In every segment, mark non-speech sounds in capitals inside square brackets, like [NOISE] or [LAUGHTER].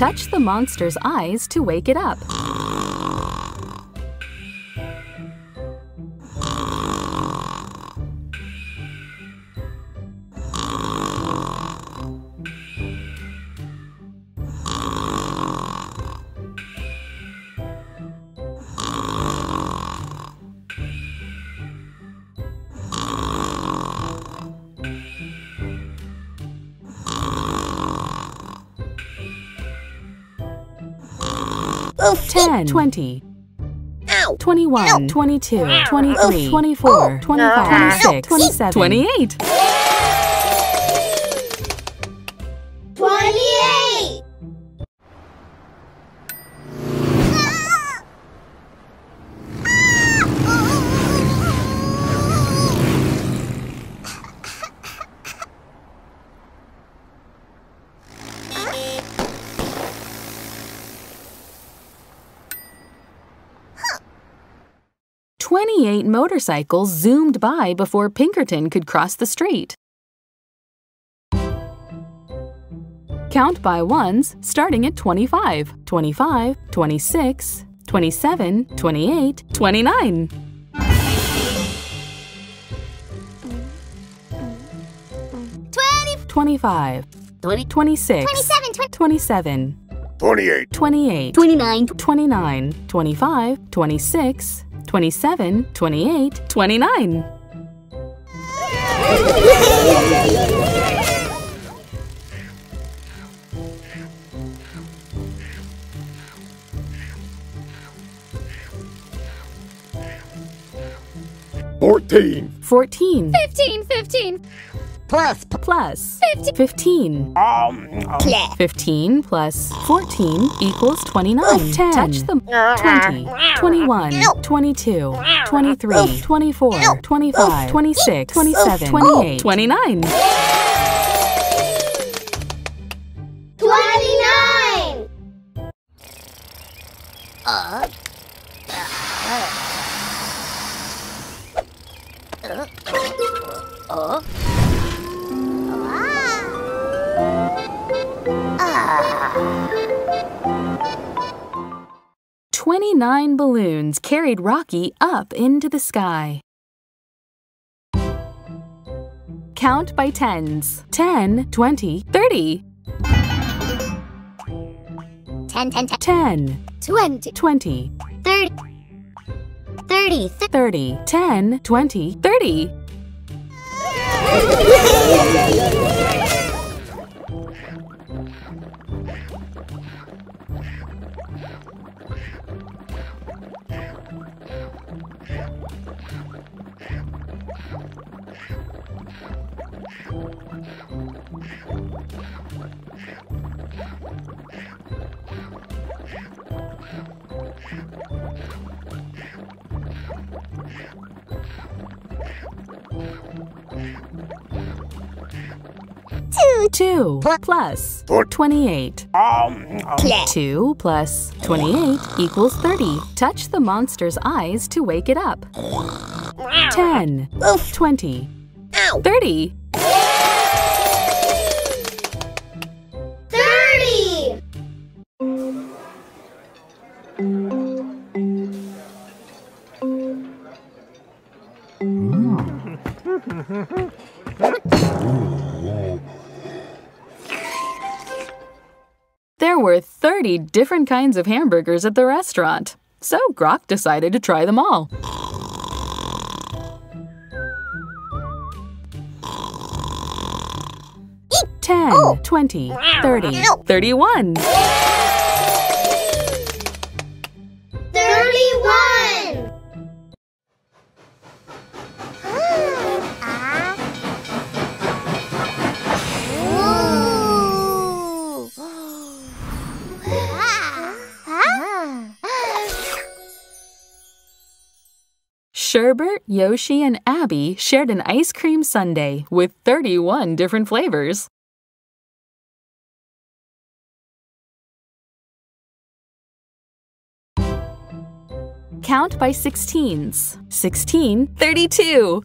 Touch the monster's eyes to wake it up. Oof. 10, 20, Ow. 21, 22, 23, 24, 25, 26, 27, 28. 28. Twenty-eight motorcycles zoomed by before Pinkerton could cross the street. Count by ones starting at 25, 25, 26, 27, 28, 29. Twenty. 25, Twenty. 26, Twenty-seven. Twenty. 27, 28, 28, Twenty-nine. 29, 25, 26, 27, 28, 29. fourteen, 14 Fifteen. Fifteen. Plus. plus 15. Um, um. Plus. 15 plus 14 equals 29. 10. Touch them. 20, 21, 22, 23, 24, 25, 26, 27, 28, 29. 29 balloons carried Rocky up into the sky. Count by tens 10, 20, 30. 10, 10, 10. 10 20, 20. 30. 30, 30, 10, 20, 30. Two. 2 plus Put- 28. Plus. 2 plus 28 equals 30. Touch the monster's eyes to wake it up. 10, Oof. 20, Ow. 30. Thirty. There [LAUGHS] were 30 different kinds of hamburgers at the restaurant, so Grok decided to try them all. Ten, Oh. 20, 30, 31. Sherbert, Yoshi, and Abby shared an ice cream sundae with 31 different flavors. Count by 16s. 16, 32.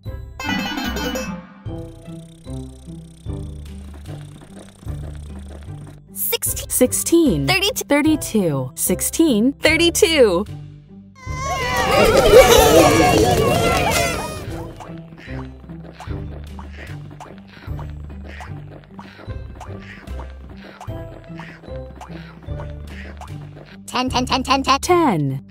Sixteen. 16, 32. 32. 16, 32. Ten, ten, ten, ten, ten. 10,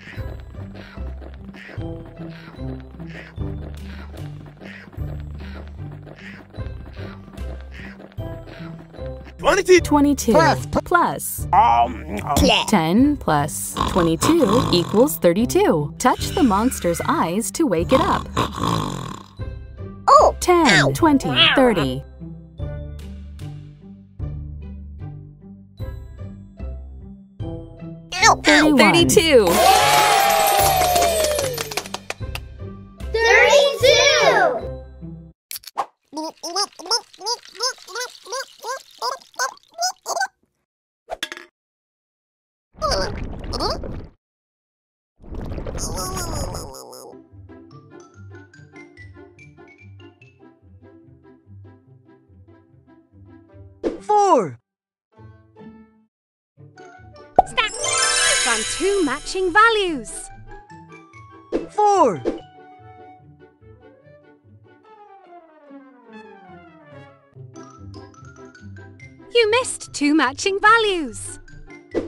22. 22. Plus. Plus. Um, Play. 10 plus 22 equals 32. Touch the monster's eyes to wake it up. Oh. 10, Ow. 20, 30. 31. 32. 32. Four. two matching values. 4. You missed two matching values.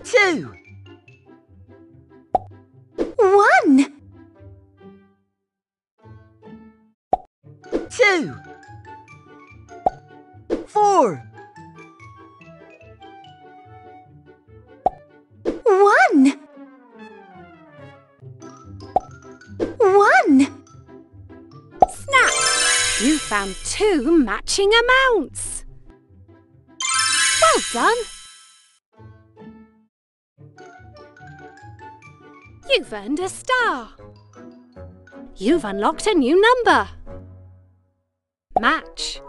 2. 1. 2. 4. Found two matching amounts. Well done. You've earned a star. You've unlocked a new number. Match.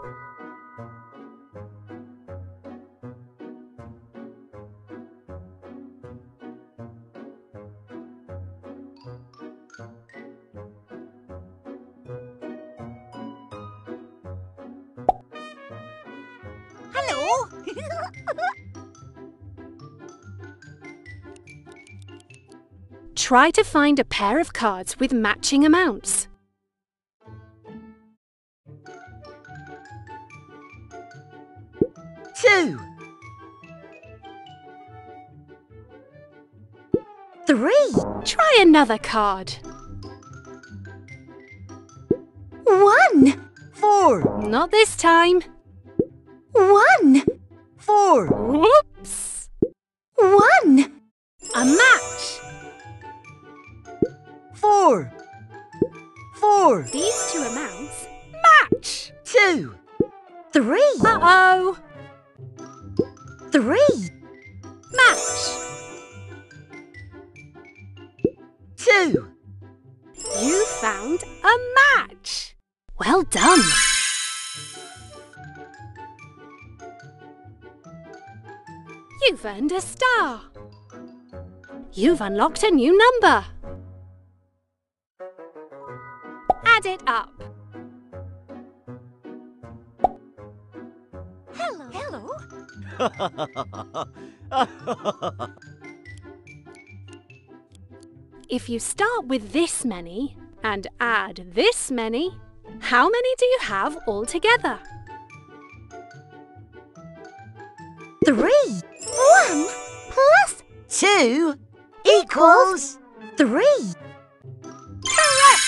Hello. [LAUGHS] Try to find a pair of cards with matching amounts. Two. Three. Try another card. One. Four. Not this time. One. Four. Whoops. One. A match. Four. Four. These two amounts match. Two. Three. Uh-oh. Three. Match. Two. You found a match. Well done. You've earned a star. You've unlocked a new number. Add it up. Hello. Hello. [LAUGHS] If you start with this many and add this many, how many do you have altogether? Two equals three. Correct!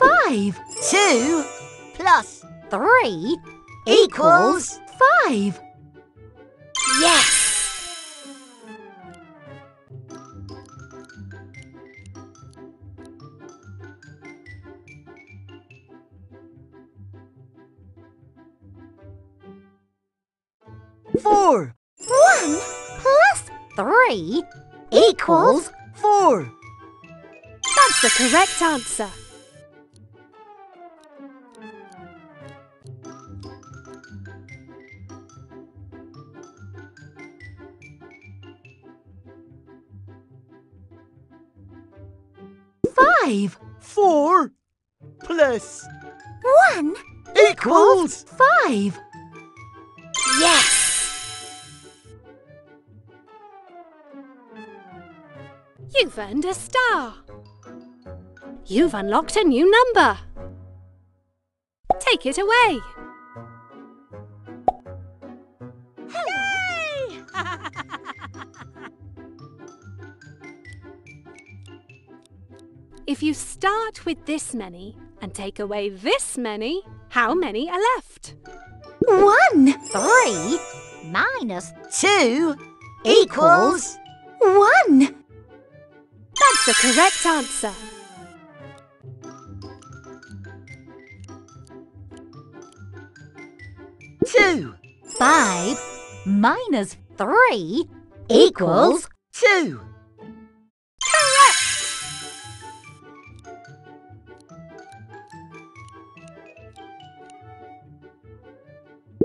Five. Two plus three equals five. four. One plus three equals four. That's the correct answer. Five. Four plus one equals five. You've earned a star. You've unlocked a new number. Take it away. [LAUGHS] If you start with this many and take away this many, how many are left? One. Three minus two Equals One. The correct answer. two five minus three equals two. Correct!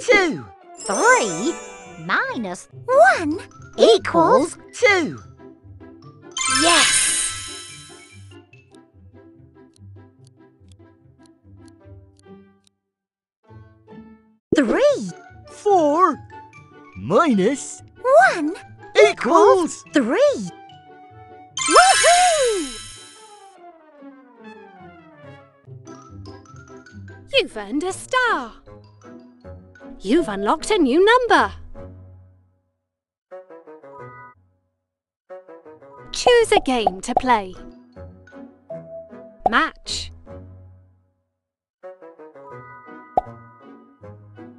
Two. Three One. equals two Yes! Minus One. equals Three. Woohoo! You've earned a star. You've unlocked a new number. Choose a game to play. Match.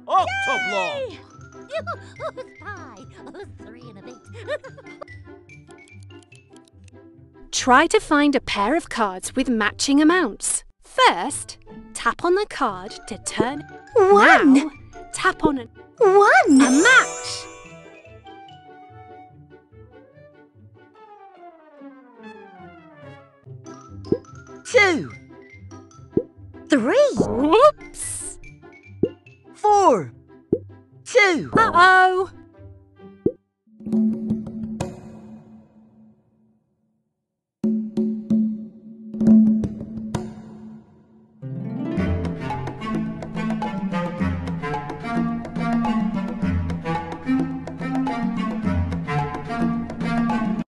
Octoblong! Five three and a bit Try to find a pair of cards with matching amounts. First, tap on the card to turn. One. Now, tap on a, One. a match. two Three. Whoops! four two Uh-oh!